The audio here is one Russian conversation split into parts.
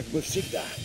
estar com você dá.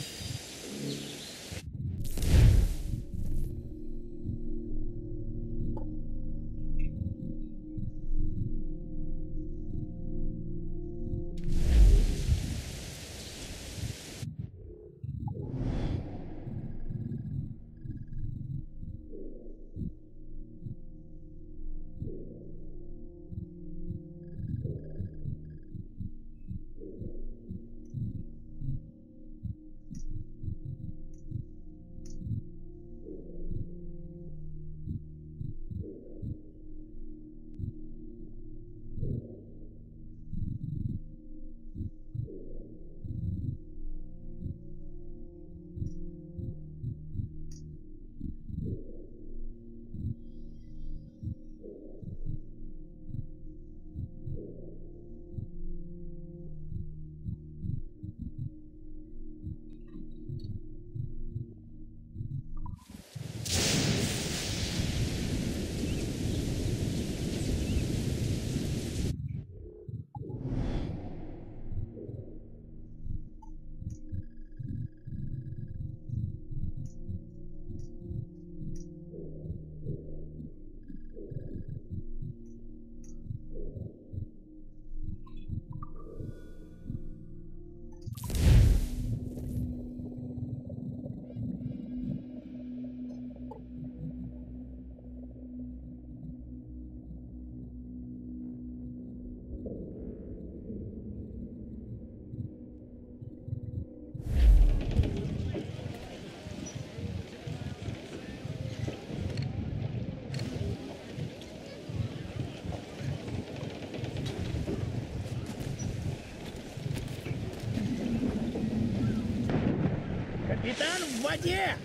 Капитан в воде!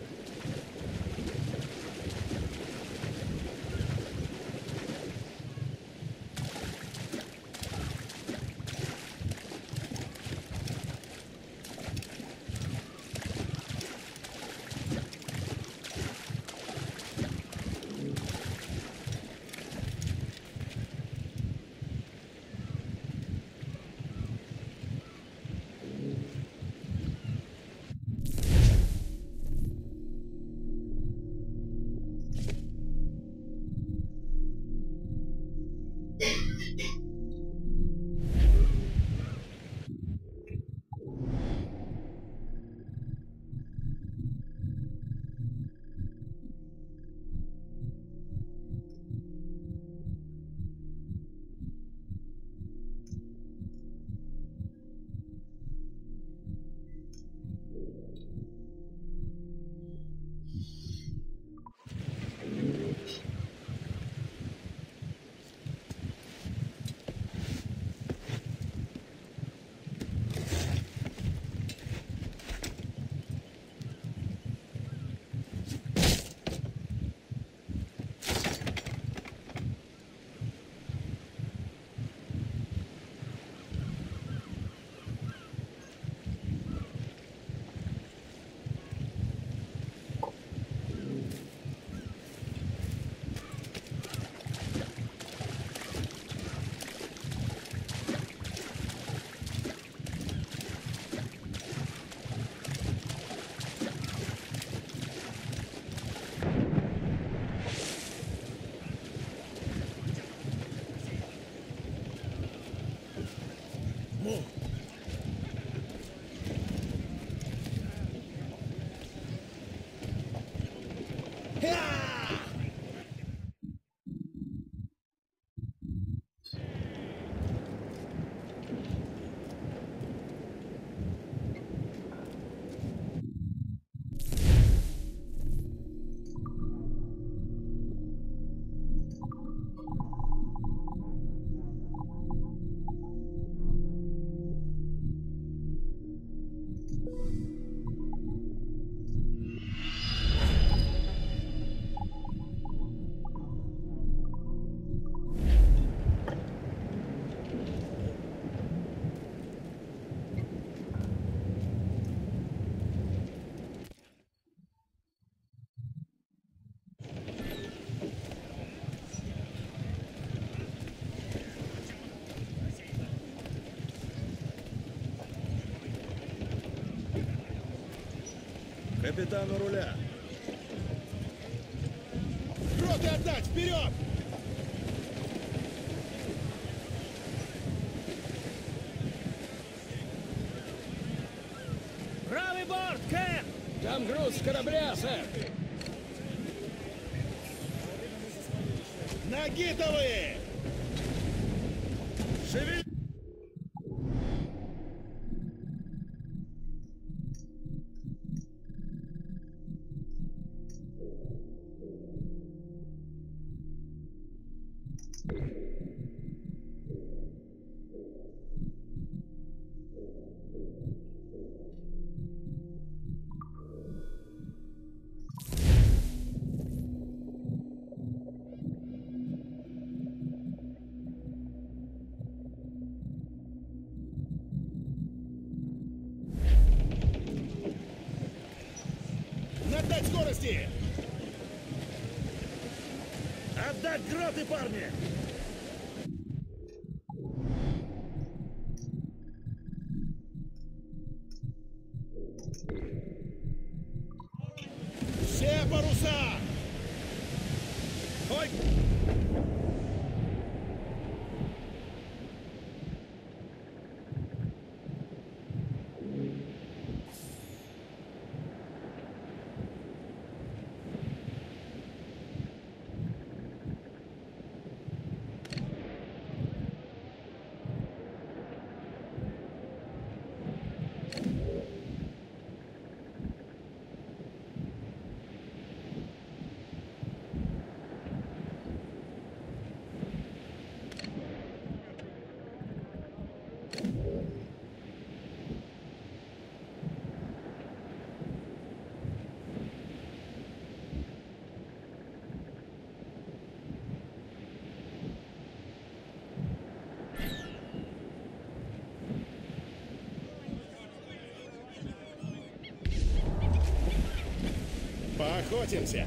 Капитан у руля. Роты отдать! Вперед! Правый борт, Кэп! Там груз с корабля, сэр. Нагитовы! Шевель... Надать скорости! Отдать гроты, парни! Все паруса! Ой! Поохотимся!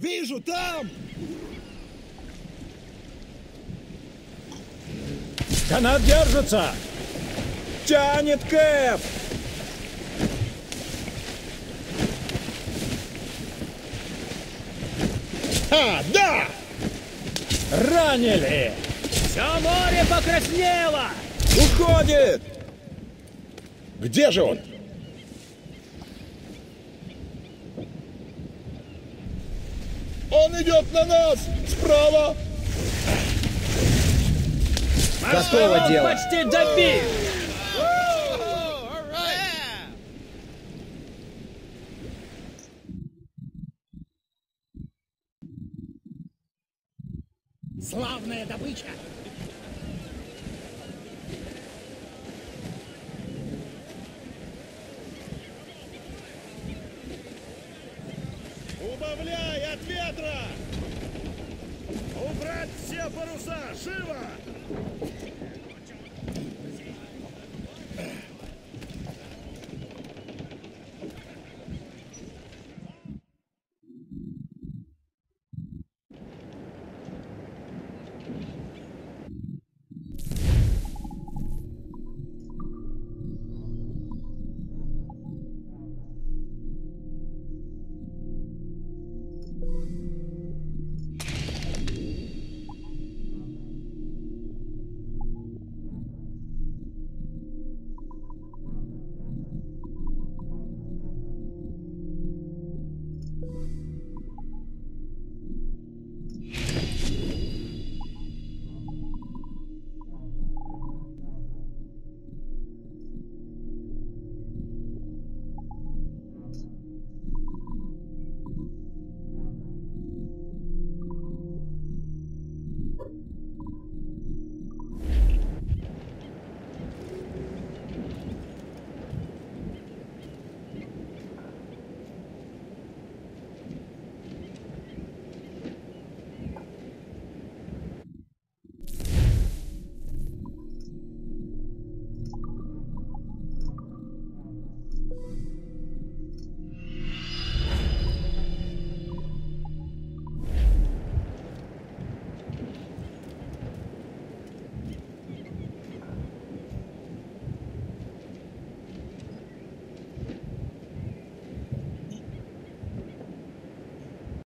Вижу, там! Канат держится! Тянет Кэп! А, да! Ранили! Все море покраснело! Уходит! Где же он? Он идет на нас! Справа! Готово дело! Почти добит! Славная добыча! Убавляй от ветра! Убрать все паруса! Живо!